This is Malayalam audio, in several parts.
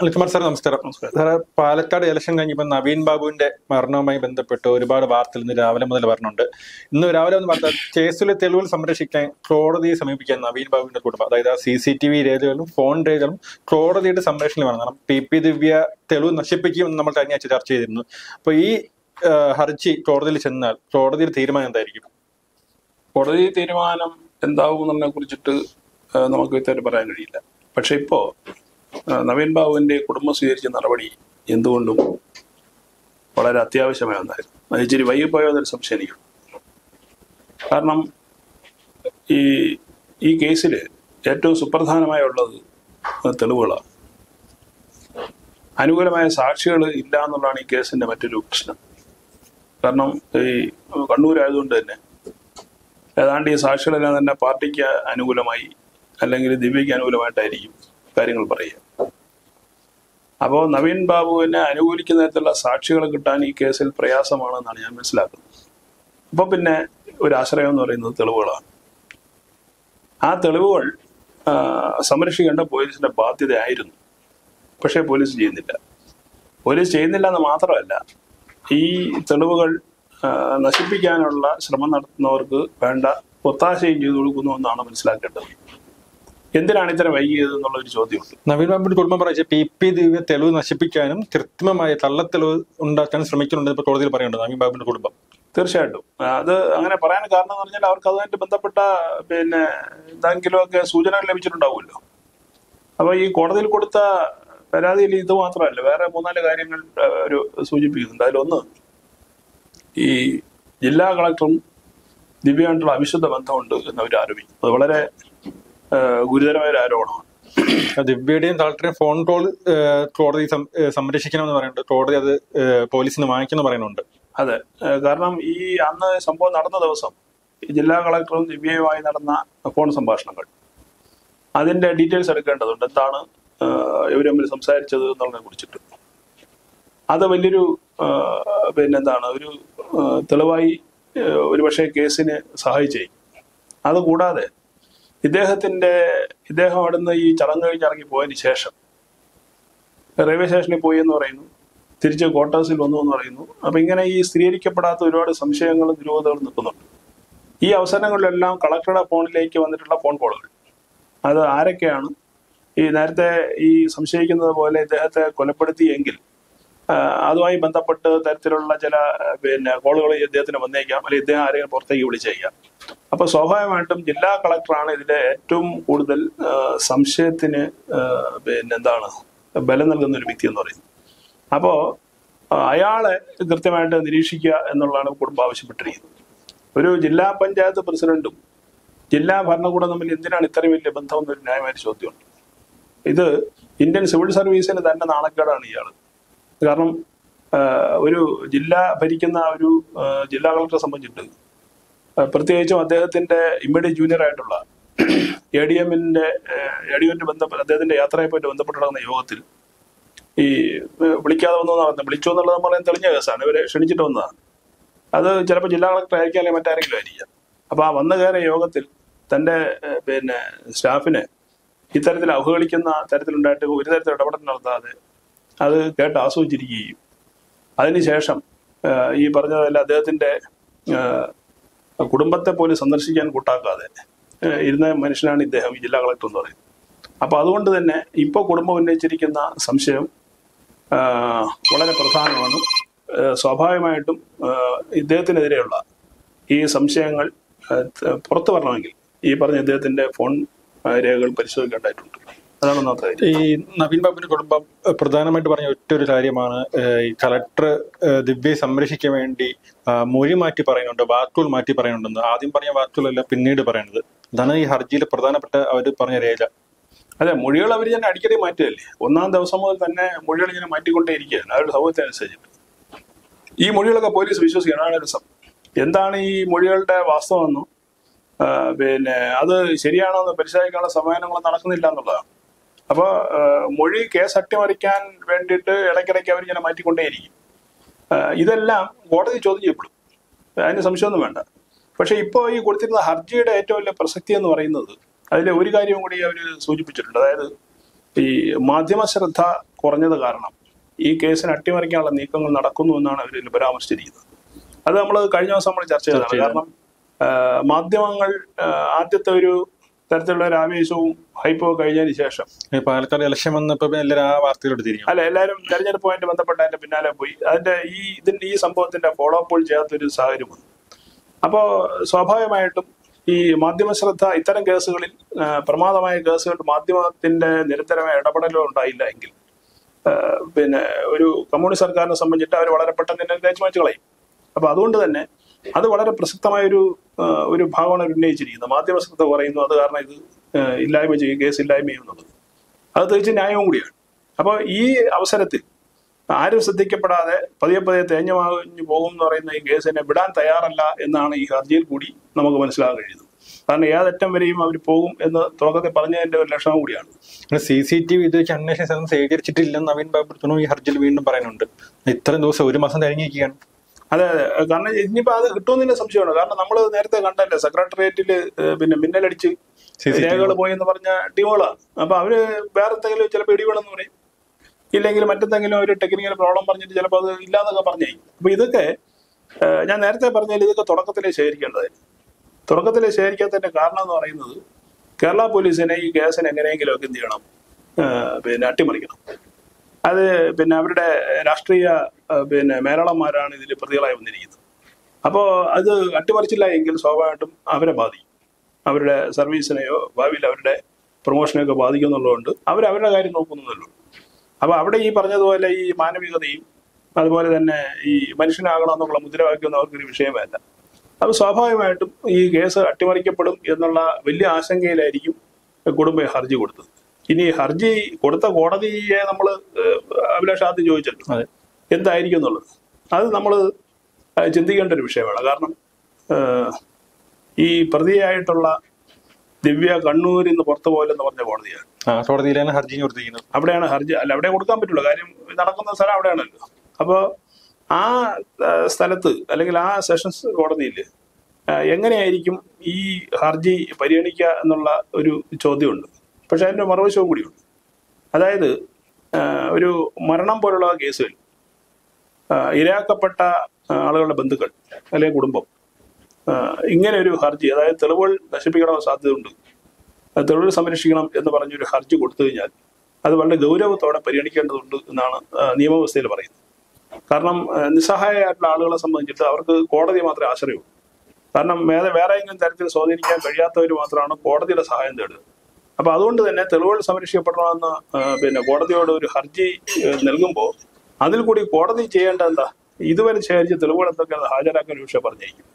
അനിൽകുമാർ സാർ നമസ്കാരം. സാറ് പാലക്കാട് ഇലക്ഷൻ കഴിഞ്ഞപ്പോൾ നവീൻ ബാബുവിന്റെ മരണവുമായി ബന്ധപ്പെട്ട് ഒരുപാട് വാർത്തകൾ ഇന്ന് രാവിലെ മുതൽ പറഞ്ഞുണ്ട് ഇന്ന് രാവിലെ ഒന്ന് വാർത്ത കേസിലെ തെളിവുകൾ സംരക്ഷിക്കാൻ കോടതിയെ സമീപിക്കാൻ നവീൻ ബാബുവിന്റെ കുടുംബം അതായത് സി സി ടി വി രേഖകളും ഫോൺ രേഖകളും കോടതിയുടെ സംരക്ഷണം വേണം. കാരണം പി പി ദിവ്യ തെളിവ് നശിപ്പിക്കുമെന്ന് നമ്മൾ കഴിഞ്ഞ ആഴ്ച ചർച്ച ചെയ്തിരുന്നു. അപ്പൊ ഈ ഹർജി കോടതിയിൽ ചെന്നാൽ കോടതിയുടെ തീരുമാനം എന്തായിരിക്കും? കോടതി തീരുമാനം എന്താവും എന്നതിനെ കുറിച്ചിട്ട് നമുക്ക് വ്യക്തമായിട്ട് പറയാൻ കഴിയില്ല. പക്ഷെ ഇപ്പോ നവീൻ ബാബുവിന്റെ കുടുംബം സ്വീകരിച്ച നടപടി എന്തുകൊണ്ടും വളരെ അത്യാവശ്യമായ ഒന്നായിരുന്നു അത് ഇച്ചിരി വൈകിപ്പോയോ എന്നൊരു സംശയം എനിക്ക് കാരണം ഈ ഈ കേസിൽ ഏറ്റവും സുപ്രധാനമായ ഉള്ളത് തെളിവുകളാണ്. അനുകൂലമായ സാക്ഷികൾ ഇല്ല എന്നുള്ളതാണ് ഈ കേസിന്റെ മറ്റൊരു പ്രശ്നം. കാരണം ഈ കണ്ണൂരായതുകൊണ്ട് തന്നെ ഏതാണ്ട് ഈ സാക്ഷികളെല്ലാം തന്നെ പാർട്ടിക്ക് അനുകൂലമായി അല്ലെങ്കിൽ ദിവ്യയ്ക്ക് അനുകൂലമായിട്ടായിരിക്കും കാര്യങ്ങൾ പറയുക. അപ്പോൾ നവീൻ ബാബുവിനെ അനുകൂലിക്കുന്ന തരത്തിലുള്ള സാക്ഷികൾ കിട്ടാൻ ഈ കേസിൽ പ്രയാസമാണെന്നാണ് ഞാൻ മനസ്സിലാക്കുന്നത്. അപ്പോൾ പിന്നെ ഒരു ആശ്രയം എന്ന് പറയുന്നത് തെളിവുകളാണ്. ആ തെളിവുകൾ സംരക്ഷിക്കേണ്ട പോലീസിന്റെ ബാധ്യതയായിരുന്നു. പക്ഷേ പോലീസ് ചെയ്യുന്നില്ല. പോലീസ് ചെയ്യുന്നില്ല എന്ന് മാത്രമല്ല ഈ തെളിവുകൾ നശിപ്പിക്കാനുള്ള ശ്രമം നടത്തുന്നവർക്ക് വേണ്ട ഒത്താശയും ചെയ്തു കൊടുക്കുന്നു എന്നാണ് മനസ്സിലാക്കേണ്ടത്. എന്തിനാണ് ഇത്ര വൈകിയത് എന്നുള്ള ഒരു ചോദ്യമുണ്ട്. നവീൻ ബാബുവിന്റെ കുടുംബം പറഞ്ഞ പി പി ദിവ്യ തെളിവ് നശിപ്പിക്കാനും കൃത്രിമമായ കള്ളത്തെളിവ് ഉണ്ടാക്കാനും ശ്രമിക്കുന്നുണ്ട് ഇപ്പൊ കോടതിയിൽ പറയുന്നുണ്ട് നവീൻ ബാബുവിന്റെ കുടുംബം. തീർച്ചയായിട്ടും. അത് അങ്ങനെ പറയാൻ കാരണം എന്ന് പറഞ്ഞാൽ അവർക്ക് അതുമായിട്ട് ബന്ധപ്പെട്ട പിന്നെ എന്തെങ്കിലും ഒക്കെ സൂചനകൾ ലഭിച്ചിട്ടുണ്ടാവുമല്ലോ. അപ്പൊ ഈ കോടതിയിൽ കൊടുത്ത പരാതിയിൽ ഇത് മാത്രമല്ല വേറെ മൂന്നാൽ കാര്യങ്ങൾ ഒരു സൂചിപ്പിക്കുന്നുണ്ട്. അതിലൊന്ന് ഈ ജില്ലാ കളക്ടറും ദിവ്യമായിട്ടുള്ള അവിശുദ്ധ ബന്ധമുണ്ട് എന്നവർ ആരോപിക്കും അത് വളരെ ഗുരുതരമായ ഒരു ആരോപണമാണ് ദിവ്യയുടെയും കളക്ടറെയും ഫോൺ കോൾ കോടതി സംരക്ഷിക്കണമെന്ന് പറയുന്നുണ്ട്. കോടതി അത് പോലീസിന് വാങ്ങിക്കുന്നു പറയുന്നുണ്ട്. അതെ. കാരണം ഈ അന്ന് സംഭവം നടന്ന ദിവസം ജില്ലാ കളക്ടറും ദിവ്യയുമായി നടന്ന ഫോൺ സംഭാഷണങ്ങൾ. അതിന്റെ ഡീറ്റെയിൽസ് എടുക്കേണ്ടതുണ്ട്. എന്താണ് ഇവരമ്മിൽ ഇവർ തമ്മിൽ സംസാരിച്ചത് എന്നുള്ളതിനെ കുറിച്ചിട്ട്. അത് വലിയൊരു പിന്നെന്താണ് ഒരു തെളിവായി ഒരുപക്ഷെ കേസിന് സഹായിച്ചേക്കും. അതുകൂടാതെ ഇദ്ദേഹത്തിന്റെ ഇദ്ദേഹം അവിടുന്ന് ഈ ചടങ്ങ് കഴിഞ്ഞ് ഇറങ്ങി പോയതിന് ശേഷം റെയിൽവേ സ്റ്റേഷനിൽ പോയി എന്ന് പറയുന്നു. തിരിച്ച് ക്വാർട്ടേഴ്സിൽ വന്നു എന്ന് പറയുന്നു. അപ്പൊ ഇങ്ങനെ ഈ സ്ഥിരീകരിക്കപ്പെടാത്ത ഒരുപാട് സംശയങ്ങളും ദുരൂഹതകളും നിൽക്കുന്നുണ്ട്. ഈ അവസരങ്ങളിലെല്ലാം കളക്ടറുടെ ഫോണിലേക്ക് വന്നിട്ടുള്ള ഫോൺ കോളുകൾ അത് ആരൊക്കെയാണ്? ഈ നേരത്തെ ഈ സംശയിക്കുന്നത് പോലെ ഇദ്ദേഹത്തെ കൊലപ്പെടുത്തിയെങ്കിൽ അതുമായി ബന്ധപ്പെട്ട് തരത്തിലുള്ള ചില പിന്നെ കോളുകൾ ഇദ്ദേഹത്തിന് വന്നേക്കാം. അല്ലെങ്കിൽ ഇദ്ദേഹം ആരെങ്കിലും പുറത്തേക്ക് വിളിച്ചേക്കാം അപ്പൊ സ്വാഭാവികമായിട്ടും ജില്ലാ കളക്ടറാണ് ഇതിലെ ഏറ്റവും കൂടുതൽ സംശയത്തിന് പിന്നെ എന്താണ് ബലം നൽകുന്ന ഒരു വ്യക്തി എന്ന് പറയുന്നത്. അപ്പോ അയാളെ കൃത്യമായിട്ട് നിരീക്ഷിക്കുക എന്നുള്ളതാണ് കുടുംബം ആവശ്യപ്പെട്ടിരിക്കുന്നത്. ഒരു ജില്ലാ പഞ്ചായത്ത് പ്രസിഡന്റും ജില്ലാ ഭരണകൂടം തമ്മിൽ എന്തിനാണ് ഇത്രയും വലിയ ബന്ധം എന്നൊരു ന്യായമായ ചോദ്യമുണ്ട്. ഇത് ഇന്ത്യൻ സിവിൽ സർവീസിന് തന്നെ നാണക്കേടാണ് ഇയാൾ കാരണം ഒരു ജില്ല ഭരിക്കുന്ന ഒരു ജില്ലാ കളക്ടറെ സംബന്ധിച്ചിട്ട് പ്രത്യേകിച്ചും അദ്ദേഹത്തിന്റെ ഇമ്മീഡിയറ്റ് ജൂനിയർ ആയിട്ടുള്ള എ ഡി എമ്മിന്റെ എ ഡി എമ്മിന്റെ ബന്ധപ്പെട്ട് അദ്ദേഹത്തിന്റെ യാത്രയെപ്പറ്റി ബന്ധപ്പെട്ട് യോഗത്തിൽ ഈ വിളിക്കാതെ വന്നു പറഞ്ഞത്. വിളിച്ചു എന്നുള്ളത് നമ്മൾ തെളിഞ്ഞ കേസാണ്. ഇവരെ ക്ഷണിച്ചിട്ട് വന്നതാണ്. അത് ചിലപ്പോൾ ജില്ലാ കളക്ടർ ആയിരിക്കാം അല്ലെങ്കിൽ മറ്റാരെങ്കിലും ആയിരിക്കാം. അപ്പൊ ആ വന്നു കയറിയ യോഗത്തിൽ തന്റെ പിന്നെ സ്റ്റാഫിനെ ഇത്തരത്തിൽ അവഹേളിക്കുന്ന തരത്തിലുണ്ടായിട്ട് ഒരു തരത്തിൽ ഇടപെടൽ നടത്താതെ അത് കേട്ട് ആസ്വദിച്ചിരിക്കുകയും അതിനുശേഷം ഈ പറഞ്ഞതല്ല അദ്ദേഹത്തിന്റെ ഏഹ്, കുടുംബത്തെ പോലും സന്ദർശിക്കാൻ കൂട്ടാക്കാതെ ഇരുന്ന മനുഷ്യനാണ് ഇദ്ദേഹം ഈ ജില്ലാ കളക്ടർ എന്ന് പറയുന്നത്. അപ്പൊ അതുകൊണ്ട് തന്നെ ഇപ്പോൾ കുടുംബം ഉന്നയിച്ചിരിക്കുന്ന സംശയം വളരെ പ്രധാനമാണ്. സ്വാഭാവികമായിട്ടും ഇദ്ദേഹത്തിനെതിരെയുള്ള ഈ സംശയങ്ങൾ പുറത്തു വരണമെങ്കിൽ ഈ പറഞ്ഞ ഇദ്ദേഹത്തിന്റെ ഫോൺ രേഖകൾ പരിശോധിക്കേണ്ടതായിട്ടുണ്ട്. ഈ നവീൻ ബാബുവിന്റെ കുടുംബം പ്രധാനമായിട്ട് പറഞ്ഞ ഒറ്റ ഒരു കാര്യമാണ് ഈ കളക്ടർ ദിവ്യയെ സംരക്ഷിക്കാൻ വേണ്ടി മൊഴി മാറ്റി പറയുന്നുണ്ട് വാക്കുകൾ മാറ്റി പറയുന്നുണ്ടെന്ന്. ആദ്യം പറഞ്ഞ വാക്കുകളല്ല പിന്നീട് പറയുന്നത് അതാണ് ഈ ഹർജിയിൽ പ്രധാനപ്പെട്ട അവർ പറഞ്ഞ രേഖ. അതെ മൊഴികൾ അവർ തന്നെ അടിക്കടി മാറ്റുകയല്ലേ? ഒന്നാം ദിവസം മുതൽ തന്നെ മൊഴികൾ ഇങ്ങനെ മാറ്റിക്കൊണ്ടേയിരിക്കുകയാണ്. അവരുടെ സൗകര്യത്തെ അനുസരിച്ചിട്ട് ഈ മൊഴികളൊക്കെ പോലീസ് വിശ്വസിക്കണം. അതാണ് രസം എന്താണ് ഈ മൊഴികളുടെ വാസ്തവമെന്നും പിന്നെ അത് ശരിയാണോ എന്ന് പരിശോധിക്കാനുള്ള സമയങ്ങൾ നടക്കുന്നില്ല എന്നുള്ളതാണ്. അപ്പോൾ മൊഴി കേസ് അട്ടിമറിക്കാൻ വേണ്ടിയിട്ട് ഇടയ്ക്കിടയ്ക്ക് അവരിങ്ങനെ മാറ്റിക്കൊണ്ടേയിരിക്കും. ഇതെല്ലാം കോടതി ചോദ്യം ചെയ്യപ്പെടും. അതിന് സംശയമൊന്നും വേണ്ട. പക്ഷെ ഇപ്പോൾ ഈ കൊടുത്തിരുന്ന ഹർജിയുടെ ഏറ്റവും വലിയ പ്രസക്തി എന്ന് പറയുന്നത് അതിലെ ഒരു കാര്യം കൂടി അവർ സൂചിപ്പിച്ചിട്ടുണ്ട്. അതായത് ഈ മാധ്യമ ശ്രദ്ധ കുറഞ്ഞത് കാരണം ഈ കേസിന് അട്ടിമറിക്കാനുള്ള നീക്കങ്ങൾ നടക്കുന്നു എന്നാണ് അവർ പരാമർശിച്ചിരിക്കുന്നത്. അത് നമ്മൾ കഴിഞ്ഞ ദിവസം നമ്മൾ ചർച്ച ചെയ്തതാണ്. കാരണം മാധ്യമങ്ങൾ ആദ്യത്തെ ഒരു തരത്തിലുള്ള ഒരു ആവേശവും ഹൈപ്പോ കഴിഞ്ഞതിന് ശേഷം. പാലക്കാട് ഇലക്ഷൻ വന്നപ്പോ എല്ലാവരും ആ വാർത്തയിലോട്ട് തിരിഞ്ഞു അല്ല എല്ലാവരും തെരഞ്ഞെടുപ്പുമായിട്ട് ബന്ധപ്പെട്ട അതിന്റെ പിന്നാലെ പോയി. അതിന്റെ ഈ ഇതിന്റെ ഈ സംഭവത്തിന്റെ ഫോളോ അപ്പോൾ ചെയ്യാത്തൊരു സാഹചര്യം വന്നു. അപ്പോ സ്വാഭാവികമായിട്ടും ഈ മാധ്യമ ശ്രദ്ധ ഇത്തരം കേസുകളിൽ പ്രമാദമായ കേസുകൾ മാധ്യമത്തിന്റെ നിരന്തരമായ ഇടപെടലോ ഉണ്ടായില്ല എങ്കിൽ പിന്നെ ഒരു കമ്മ്യൂണിസ്റ്റ് സർക്കാരിനെ സംബന്ധിച്ചിട്ട് അവർ വളരെ പെട്ടെന്ന് തന്നെ തേച്ച് മാറ്റി കളയും. അപ്പൊ അതുകൊണ്ട് തന്നെ അത് വളരെ പ്രസക്തമായ ഒരു ഒരു ഭാവമാണ് ഉന്നയിച്ചിരിക്കുന്നത്. മാധ്യമ ശ്രദ്ധ പറയുന്നു അത് കാരണം ഇത് ഇല്ലായ്മ ചെയ്യും കേസ് ഇല്ലായ്മ ചെയ്യുന്നുള്ളത്. അത് തികച്ചും ന്യായവും കൂടിയാണ്. അപ്പോൾ ഈ അവസരത്തിൽ ആരും ശ്രദ്ധിക്കപ്പെടാതെ പതിയെ പതിയെ തേഞ്ഞു പോകും എന്ന് പറയുന്ന ഈ കേസിനെ വിടാൻ തയ്യാറല്ല എന്നാണ് ഈ ഹർജിയിൽ കൂടി നമുക്ക് മനസ്സിലാക്കാൻ കഴിയുന്നത് കാരണം ഏതറ്റം വരെയും അവർ പോകും എന്ന് തുടക്കത്തിൽ പറഞ്ഞതിന്റെ ഒരു ലക്ഷണം കൂടിയാണ്. സി സി ടി വി ഇത് വെച്ച് അന്വേഷണ സ്വീകരിച്ചിട്ടില്ലെന്ന് നവീൻ ബാബു ഈ ഹർജിയിൽ വീണ്ടും പറയുന്നുണ്ട്. ഇത്രയും ദിവസം ഒരു മാസം കഴിഞ്ഞിരിക്കുകയാണ് അതെ അതെ. കാരണം ഇനിയിപ്പോ അത് കിട്ടുമെന്നില്ല സംശയമാണ്. കാരണം നമ്മൾ നേരത്തെ കണ്ടല്ലേ സെക്രട്ടേറിയറ്റിൽ പിന്നെ മിന്നലടിച്ച് രേഖകൾ പോയി എന്ന് പറഞ്ഞ ടീമുകളാണ് അപ്പൊ അവർ വേറെ എന്തെങ്കിലും ചിലപ്പോൾ ഇടിവേണമെന്ന് പറയും. ഇല്ലെങ്കിൽ മറ്റെന്തെങ്കിലും ഒരു ടെക്നിക്കൽ പ്രോബ്ലം പറഞ്ഞിട്ട് ചിലപ്പോൾ അത് ഇല്ലാന്നൊക്കെ പറഞ്ഞേ അപ്പൊ ഇതൊക്കെ ഞാൻ നേരത്തെ പറഞ്ഞാൽ ഇതൊക്കെ തുടക്കത്തിലേ ശേഖരിക്കേണ്ടതായിരുന്നു തുടക്കത്തിലെ ശേഖരിക്കാത്തതിന്റെ കാരണം എന്ന് പറയുന്നത് കേരള പോലീസിനെ ഈ കേസിന് എങ്ങനെയെങ്കിലുമൊക്കെ എന്ത് ചെയ്യണം? പിന്നെ അട്ടിമറിക്കണം. അത് പിന്നെ അവരുടെ രാഷ്ട്രീയ പിന്നെ മേലാളന്മാരാണ് ഇതിൽ പ്രതികളായി വന്നിരിക്കുന്നത്. അപ്പോൾ അത് അട്ടിമറിച്ചില്ല എങ്കിൽ സ്വാഭാവികമായിട്ടും അവരെ ബാധിക്കും. അവരുടെ സർവീസിനെയോ ഭാവിയിൽ അവരുടെ പ്രൊമോഷനെയൊക്കെ ബാധിക്കും എന്നുള്ളതുകൊണ്ട് അവർ അവരുടെ കാര്യം നോക്കുന്നതല്ലോ അപ്പോൾ അവിടെ ഈ പറഞ്ഞതുപോലെ ഈ മാനവികതയും അതുപോലെ തന്നെ ഈ മനുഷ്യനാകണം എന്നുള്ള മുദ്രാവാക്യമൊന്നും അവർക്കൊരു വിഷയമല്ല അപ്പൊ സ്വാഭാവികമായിട്ടും ഈ കേസ് അട്ടിമറിക്കപ്പെടും എന്നുള്ള വലിയ ആശങ്കയിലായിരിക്കും കുടുംബം ഹർജി കൊടുത്തത്. ഇനി ഹർജി കൊടുത്ത കോടതിയെ നമ്മൾ അഭിലാഷ് ആദ്യം ചോദിച്ചല്ലോ എന്തായിരിക്കും എന്നുള്ളത്. അത് നമ്മൾ ചിന്തിക്കേണ്ട ഒരു വിഷയമാണ്. കാരണം ഈ പ്രതിയായിട്ടുള്ള ദിവ്യ കണ്ണൂരിൽ നിന്ന് പുറത്തു പോലെന്ന് പറഞ്ഞ കോടതിയാണ്. കോടതിയിലാണ് ഹർജി കൊടുത്തിരിക്കുന്നത് അവിടെയാണ് ഹർജി. അല്ല അവിടെ കൊടുക്കാൻ പറ്റുള്ളൂ കാര്യം നടക്കുന്ന സ്ഥലം അവിടെയാണല്ലോ. അപ്പോൾ ആ, സ്ഥലത്ത് അല്ലെങ്കിൽ ആ സെഷൻസ് കോടതിയിൽ എങ്ങനെയായിരിക്കും ഈ ഹർജി പരിഗണിക്കുക എന്നുള്ള ഒരു ചോദ്യമുണ്ട്. പക്ഷെ അതിന്റെ മറുവശവും കൂടിയുണ്ട്. അതായത് ഒരു മരണം പോലുള്ള കേസുകൾ ഇരയാക്കപ്പെട്ട ആളുകളുടെ ബന്ധുക്കൾ അല്ലെങ്കിൽ കുടുംബം ഇങ്ങനെ ഒരു ഹർജി അതായത് തെളിവുകൾ നശിപ്പിക്കണമെന്ന് സാധ്യതയുണ്ട്. തെളിവുകൾ സംരക്ഷിക്കണം എന്ന് പറഞ്ഞൊരു ഹർജി കൊടുത്തു കഴിഞ്ഞാൽ അത് വളരെ ഗൗരവത്തോടെ പരിഗണിക്കേണ്ടതുണ്ട് എന്നാണ് നിയമവ്യവസ്ഥയിൽ പറയുന്നത്. കാരണം നിസ്സഹായമായിട്ടുള്ള ആളുകളെ സംബന്ധിച്ചിട്ട് അവർക്ക് കോടതി മാത്രമേ ആശ്രയമുള്ളൂ. കാരണം വേറെ വേറെ ഏതെങ്കിലും തരത്തിൽ സ്വാധീനിക്കാൻ കഴിയാത്തവർ മാത്രമാണ് കോടതിയുടെ സഹായം തേടുക അപ്പൊ അതുകൊണ്ട് തന്നെ തെളിവുകൾ സംരക്ഷിക്കപ്പെടണമെന്ന് പിന്നെ കോടതിയോട് ഒരു ഹർജി നൽകുമ്പോൾ അതിൽ കൂടി കോടതി ചെയ്യേണ്ട എന്താ? ഇതുവരെ ശേഖരിച്ച തെളിവുകൾ എന്തൊക്കെയാണ് ഹാജരാക്കാൻ ഒരു പക്ഷേ പറഞ്ഞേക്കും.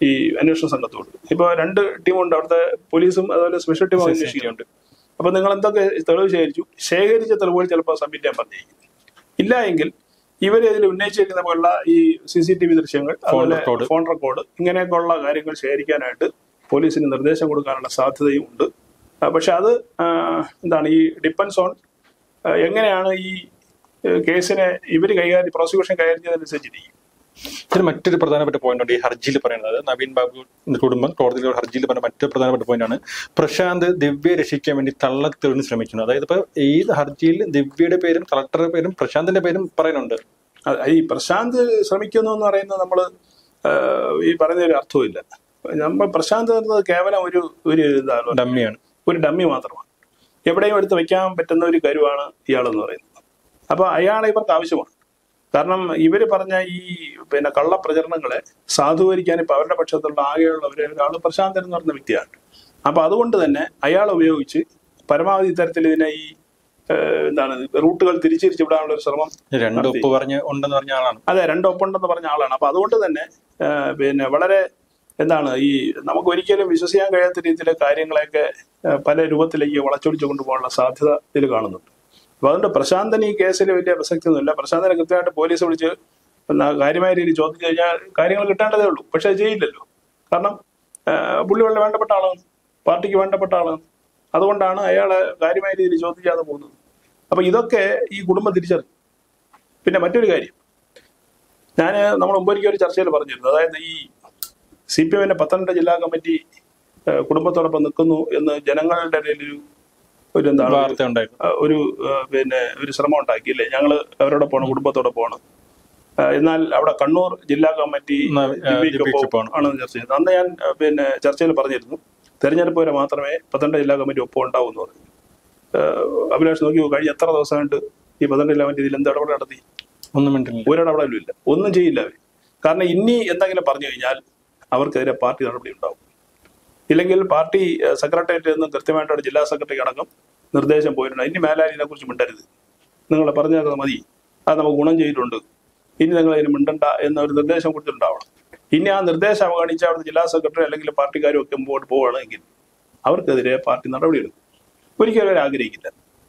ഈ അന്വേഷണ സംഘത്തോട്. ഇപ്പൊ രണ്ട് ടീമുണ്ട് അവിടുത്തെ പോലീസും അതുപോലെ സ്പെഷ്യൽ ടീമും അന്വേഷിക്കുന്നുണ്ട്. അപ്പൊ നിങ്ങൾ എന്തൊക്കെ തെളിവ് ശേഖരിച്ചു? ശേഖരിച്ച തെളിവുകൾ ചിലപ്പോൾ സബ്മിറ്റ് ചെയ്യാൻ പറഞ്ഞേക്കും. ഇല്ല എങ്കിൽ ഇവർ ഇതിൽ ഉന്നയിച്ചിരിക്കുന്ന പോലുള്ള ഈ സി സി ടി വി ദൃശ്യങ്ങൾ അതുപോലെ ഫോൺ റെക്കോർഡ് ഇങ്ങനെയൊക്കെയുള്ള കാര്യങ്ങൾ ശേഖരിക്കാനായിട്ട് പോലീസിന് നിർദ്ദേശം കൊടുക്കാനുള്ള സാധ്യതയും ഉണ്ട്. പക്ഷെ അത് എന്താണ് ഈ ഡിപ്പെൻസ് ഓൺ എങ്ങനെയാണ് ഈ കേസിനെ ഇവർ കൈകാര്യം പ്രോസിക്യൂഷൻ കൈകാര്യം ചെയ്തതനുസരിച്ചിരിക്കും ഇതിന് മറ്റൊരു പ്രധാനപ്പെട്ട പോയിന്റ് ഉണ്ട് ഈ ഹർജിയിൽ പറയുന്നത്. നവീൻ ബാബു കുടുംബം കോടതിയിൽ ഹർജിയിൽ പറഞ്ഞ മറ്റൊരു പ്രധാനപ്പെട്ട പോയിന്റ് ആണ്. പ്രശാന്ത് ദിവ്യ രക്ഷിക്കാൻ വേണ്ടി തള്ളത്തെറിന് ശ്രമിക്കുന്നു അതായത് ഇപ്പൊ ഈ ഹർജിയിൽ ദിവ്യയുടെ പേരും കളക്ടറുടെ പേരും പ്രശാന്തിന്റെ പേരും പറയുന്നുണ്ട്? ഈ പ്രശാന്ത് ശ്രമിക്കുന്നു എന്ന് പറയുന്നത് നമ്മൾ ഈ പറയുന്ന ഒരു അർത്ഥമില്ല നമ്മൾ പ്രശാന്ത് എന്നത് കേവലം ഒരു ഒരു ഇതാണ് ഡമ്മിയാണ്. ഒരു ഡമ്മി മാത്രമാണ്. എവിടെയും എടുത്ത് വെക്കാൻ പറ്റുന്ന ഒരു കരുവാണ് ഇയാളെന്ന് പറയുന്നത്. അപ്പൊ അയാളെ ഇവർക്ക് ആവശ്യമാണ്. കാരണം ഇവർ പറഞ്ഞ ഈ പിന്നെ കള്ളപ്രചരണങ്ങളെ സാധൂകരിക്കാൻ ഇപ്പൊ അവരുടെ പക്ഷത്തുള്ള ആകെയുള്ള ഒരു ഒരാൾ പ്രശാന്തൻ എന്ന് പറഞ്ഞ വ്യക്തിയാണ്. അപ്പോൾ അതുകൊണ്ട് തന്നെ അയാൾ ഉപയോഗിച്ച് പരമാവധി തരത്തിൽ ഇതിനെ ഈ എന്താണ് റൂട്ടുകൾ തിരിച്ചിരിച്ചു വിടാനുള്ള ഒരു ശ്രമം രണ്ട് ഒപ്പ് പറഞ്ഞ് ഉണ്ടെന്ന് പറഞ്ഞ ആളാണ്. അതെ രണ്ട് ഒപ്പുണ്ടെന്ന് പറഞ്ഞ ആളാണ്. അപ്പൊ അതുകൊണ്ട് തന്നെ പിന്നെ വളരെ എന്താണ് ഈ നമുക്ക് ഒരിക്കലും വിശ്വസിക്കാൻ കഴിയാത്ത രീതിയിലെ കാര്യങ്ങളെയൊക്കെ പല രൂപത്തിലേക്ക് വളച്ചൊടിച്ചു കൊണ്ടുപോകാനുള്ള സാധ്യത ഇതിൽ കാണുന്നുണ്ട്. അപ്പൊ അതുകൊണ്ട് പ്രശാന്തൻ ഈ കേസിൽ വലിയ പ്രസക്തിയൊന്നുമില്ല. പ്രശാന്തനെ കൃത്യമായിട്ട് പോലീസ് വിളിച്ച് കാര്യമായ രീതിയിൽ ചോദിച്ചു കഴിഞ്ഞാൽ കാര്യങ്ങൾ കിട്ടേണ്ടതേ ഉള്ളൂ. പക്ഷെ അത് ചെയ്യില്ലല്ലോ കാരണം പുള്ളി വളരെ വേണ്ടപ്പെട്ട ആളാണ്. പാർട്ടിക്ക് വേണ്ടപ്പെട്ട ആളാണ്. അതുകൊണ്ടാണ് അയാളെ കാര്യമായ രീതിയിൽ ചോദിക്കാതെ പോകുന്നത്. അപ്പൊ ഇതൊക്കെ ഈ കുടുംബം തിരിച്ചറിഞ്ഞു. പിന്നെ മറ്റൊരു കാര്യം. ഞാൻ നമ്മൾ മുമ്പൊരിക്കൽ ഒരു ചർച്ചയിൽ പറഞ്ഞിരുന്നു. അതായത് ഈ സി പി എമ്മിന്റെ പത്തനംതിട്ട ജില്ലാ കമ്മിറ്റി കുടുംബത്തോടൊപ്പം നിൽക്കുന്നു എന്ന് ജനങ്ങളുടെ ഇടയിൽ ഒരു ഒരു എന്താണ് ഒരു പിന്നെ ഒരു ശ്രമം ഉണ്ടാക്കി അല്ലേ? അവരോട് അവരോടൊപ്പമാണ് കുടുംബത്തോടൊപ്പമാണ്. പോകണം എന്നാൽ അവിടെ കണ്ണൂർ ജില്ലാ കമ്മിറ്റി ആണെന്ന് ചർച്ച ചെയ്തത്. അന്ന് ഞാൻ പിന്നെ ചർച്ചയിൽ പറഞ്ഞിരുന്നു തെരഞ്ഞെടുപ്പ് വരെ മാത്രമേ പത്തനംതിട്ട ജില്ലാ കമ്മിറ്റി ഒപ്പം ഉണ്ടാവൂ എന്ന് പറഞ്ഞു അഭിലാഷ് നോക്കി കഴിഞ്ഞ എത്ര ദിവസമായിട്ട് ഈ പത്തനംതിട്ട ജില്ലാ കമ്മിറ്റി ഇതിൽ എന്ത് ഇടപെടൽ നടത്തി? ഒന്നും മിണ്ടില്ല. ഒരിടപെടലും ഇല്ല. ഒന്നും ചെയ്യില്ല കാരണം ഇനി എന്തെങ്കിലും പറഞ്ഞു കഴിഞ്ഞാൽ അവർക്കെതിരെ പാർട്ടി നടപടി ഉണ്ടാവും. ഇല്ലെങ്കിൽ പാർട്ടി സെക്രട്ടേറിയറ്റ് നിന്ന് കൃത്യമായിട്ട് ജില്ലാ സെക്രട്ടറി അടക്കം നിർദ്ദേശം പോയിട്ടുണ്ട്. ഇനി മേലാൽ ഇതിനെക്കുറിച്ച് മിണ്ടരുത്. നിങ്ങൾ പറഞ്ഞത് മതി. അത് നമുക്ക് ഗുണം ചെയ്തിട്ടുണ്ട്. ഇനി നിങ്ങൾ അതിന് മിണ്ടണ്ട എന്നൊരു നിർദ്ദേശം കൊടുത്തിട്ടുണ്ടാവണം. ഇനി ആ നിർദ്ദേശം അവഗണിച്ച് അവിടുത്തെ ജില്ലാ സെക്രട്ടറി അല്ലെങ്കിൽ പാർട്ടിക്കാരും ഒക്കെ മുമ്പോട്ട് പോവുകയാണെങ്കിൽ അവർക്കെതിരെ പാർട്ടി നടപടിയെടുക്കും. ഒരിക്കലും അവർ ആഗ്രഹിക്കില്ല.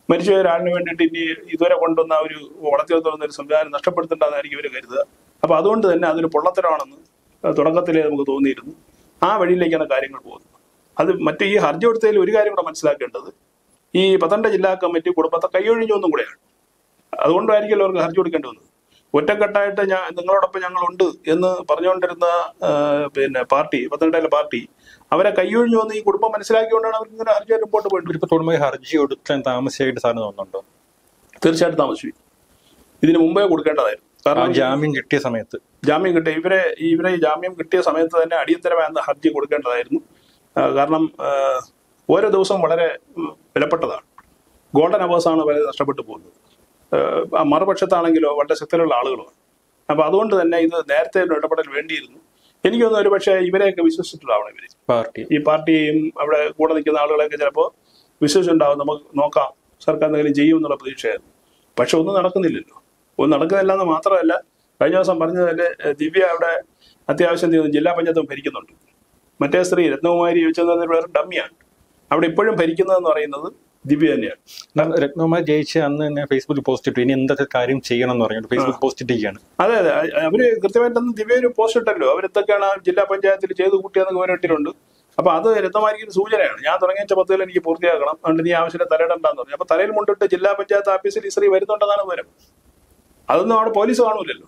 മരിച്ചുപോയ ഒരാളിന് വേണ്ടിയിട്ട് ഇനി ഇതുവരെ കൊണ്ടുവന്ന ഒരു വളർത്തിയെടുത്തുന്ന ഒരു സംവിധാനം നഷ്ടപ്പെടുത്തേണ്ടതായിരിക്കും ഇവർ കരുതുക. അപ്പൊ അതുകൊണ്ട് തന്നെ അതൊരു പൊള്ളത്തരമാണെന്ന് തുടക്കത്തിലേ നമുക്ക് തോന്നിയിരുന്നു. ആ വഴിയിലേക്കാണ് കാര്യങ്ങൾ പോകുന്നത്. അത് മറ്റേ ഈ ഹർജി കൊടുത്തതിൽ ഒരു കാര്യം കൂടെ മനസ്സിലാക്കേണ്ടത്. ഈ പത്തനംതിട്ട ജില്ലാ കമ്മിറ്റി കുടുംബത്തെ കൈയൊഴിഞ്ഞു ഒന്നും കൂടെയാണ്. അതുകൊണ്ടായിരിക്കുമല്ലോ അവർക്ക് ഹർജി കൊടുക്കേണ്ടി വന്നത്. ഒറ്റക്കെട്ടായിട്ട് ഞാൻ നിങ്ങളോടൊപ്പം ഞങ്ങളുണ്ട് എന്ന് പറഞ്ഞുകൊണ്ടിരുന്ന പിന്നെ പാർട്ടി പത്തനംതിട്ടയിലെ പാർട്ടി അവരെ കൈയൊഴിഞ്ഞു വന്ന് ഈ കുടുംബം മനസ്സിലാക്കിക്കൊണ്ടാണ് അവർക്ക് ഇങ്ങനെ ഹർജി മുമ്പോട്ട് പോയിട്ട് ഹർജി കൊടുക്കാൻ താമസിയായിട്ട് സാധനം തോന്നുന്നുണ്ടോ തീർച്ചയായിട്ടും താമസിച്ചു ഇതിന് മുമ്പേ കൊടുക്കേണ്ടതായിരുന്നു. കാരണം ജാമ്യം കിട്ടിയ സമയത്ത്. ജാമ്യം കിട്ടിയ ഇവരെ ഇവരെ ജാമ്യം കിട്ടിയ സമയത്ത് തന്നെ അടിയന്തരമായ ഹർജി കൊടുക്കേണ്ടതായിരുന്നു. കാരണം ഓരോ ദിവസവും വളരെ വിലപ്പെട്ടതാണ്. ഗോൾഡൻ അവേഴ്സ് ആണ് വളരെ നഷ്ടപ്പെട്ടു പോകുന്നത്. മറുപക്ഷത്താണെങ്കിലോ വളരെ ശക്തിയിലുള്ള ആളുകളുമാണ് അപ്പൊ അതുകൊണ്ട് തന്നെ ഇത് നേരത്തെ ഒരു ഇടപെടൽ വേണ്ടിയിരുന്നു. എനിക്ക് തോന്നുന്നു ഒരു പക്ഷേ ഇവരെയൊക്കെ വിശ്വസിച്ചിട്ടുണ്ടാവണം ഇവർ. പാർട്ടി. ഈ പാർട്ടിയും അവിടെ കൂടെ നിൽക്കുന്ന ആളുകളെയൊക്കെ ചിലപ്പോൾ വിശ്വസിച്ചുണ്ടാവും നമുക്ക് നോക്കാം സർക്കാർ എന്തെങ്കിലും ചെയ്യുമെന്നുള്ള പ്രതീക്ഷയായിരുന്നു. പക്ഷെ ഒന്നും നടക്കുന്നില്ലല്ലോ. ഒന്നും നടക്കുന്നില്ല എന്ന് മാത്രമല്ല കഴിഞ്ഞ ദിവസം പറഞ്ഞതല്ലേ തന്നെ ദിവ്യ അവിടെ അത്യാവശ്യം ചെയ്യുന്നു ജില്ലാ പഞ്ചായത്തും ഭരിക്കുന്നുണ്ട്. മറ്റേ സ്ത്രീ രത്നകുമാരി ചോദിച്ചത് വേറെ ഡമ്മിയാണ് അവിടെ ഇപ്പോഴും ഭരിക്കുന്നതെന്ന് പറയുന്നത് ദിവ്യ തന്നെയാണ്. രത്നകുമാരി ജയിച്ച് അന്ന് തന്നെ ഫേസ്ബുക്കിൽ പോസ്റ്റ് ഇട്ടു. ഇനി എന്തൊക്കെ കാര്യം ചെയ്യണം എന്ന് പറഞ്ഞിട്ട് ഫേസ്ബുക്ക് പോസ്റ്റ് ഇട്ടിരിക്കുകയാണ്. അതെ അതെ. അവർ കൃത്യമായിട്ടൊന്ന് ദിവ്യ ഒരു പോസ്റ്റ് ഇട്ടല്ലോ. അവരെന്തൊക്കെയാണ് ജില്ലാ പഞ്ചായത്തിൽ ചെയ്ത് കൂട്ടിയെന്ന് ഇട്ടിട്ടുണ്ട്. അപ്പൊ അത് രത്നമാരിക്ക് ഒരു സൂചനയാണ്. ഞാൻ തുടങ്ങിയ പത്തുകൾ എനിക്ക് പൂർത്തിയാക്കണം. അതുകൊണ്ട് നീ ആവശ്യത്തിന് തലയിടണ്ടെന്ന് പറഞ്ഞു. അപ്പൊ തലയിൽ മുണ്ടിട്ട് ജില്ലാ പഞ്ചായത്ത് ഓഫീസിൽ ഈ സ്ത്രീ വരുന്നുണ്ടെന്നാണ് വിവരം. അതൊന്നും അവിടെ പോലീസ് കാണൂലല്ലോ.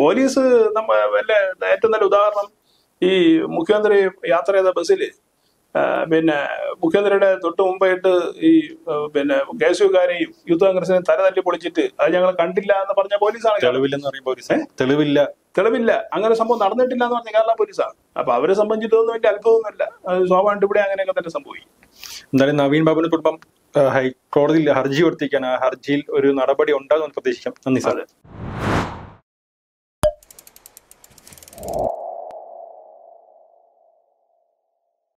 പോലീസ് നമ്മ വല്ല ഏറ്റവും നല്ല ഉദാഹരണം ഈ മുഖ്യമന്ത്രി യാത്ര ചെയ്ത ബസ്സിൽ പിന്നെ മുഖ്യമന്ത്രിയുടെ തൊട്ട് മുമ്പായിട്ട് ഈ പിന്നെ കേശവക്കാരെയും യൂത്ത് കോൺഗ്രസിനെയും തല തല്ലി പൊളിച്ചിട്ട് അത് ഞങ്ങൾ കണ്ടില്ല എന്ന് പറഞ്ഞ പോലീസാണ്. തെളിവില്ലെന്ന് പറയുമ്പോൾ പോലീസ്? തെളിവില്ല. തെളിവില്ല. അങ്ങനെ സംഭവം നടന്നിട്ടില്ല എന്ന് പറഞ്ഞ കേരള പോലീസാണ് അപ്പൊ അവരെ സംബന്ധിച്ചിട്ടൊന്നും വലിയ അത്ഭുതമൊന്നുമില്ല. അത് സ്വാഭാവികമായിട്ട് ഇവിടെ അങ്ങനെയൊക്കെ തന്നെ സംഭവിക്കും. എന്തായാലും നവീൻ ബാബുവിന്റെ കുടുംബം ഹൈക്കോടതിയിൽ ഹർജി കൊടുത്തിരിക്കുകയാണ്. ആ ഹർജിയിൽ ഒരു നടപടി ഉണ്ടാകുമെന്ന് പ്രതീക്ഷിക്കാം. നന്ദി സാർ.